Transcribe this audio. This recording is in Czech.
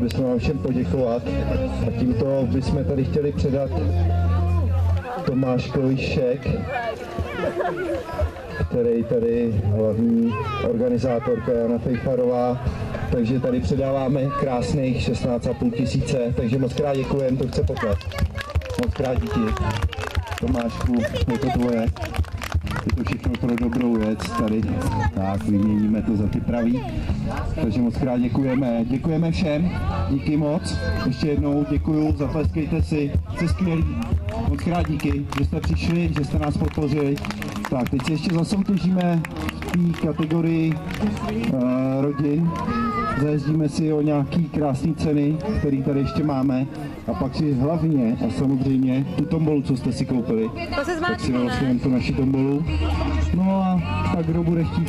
bychom vám všem poděkovat a tímto bychom tady chtěli předat Tomáškovi šek, který tady hlavní organizátorka Jana Fejfarová, takže tady předáváme krásných 16,5 tisíce, takže moc krát děkujeme, to chce pokles. Moc krát díky. Tomášku, je to tvoje. To všechno pro dobrou věc tady. Tak, vyměníme to za ty pravý. Takže moc krát děkujeme. Děkujeme všem. Díky moc. Ještě jednou děkuju, zatleskejte si. Jste skvělí. Moc krát díky, že jste přišli, že jste nás podpořili. Tak, teď si ještě zasoutěžíme v té kategorii uh, rodin. Zajezdíme si o nějaký krásné ceny, které tady ještě máme. A pak si hlavně a samozřejmě tu tombolu, co jste si koupili, To se tak si zmáčkne, vlastně tu naši tombolu. No a tak kdo bude chtít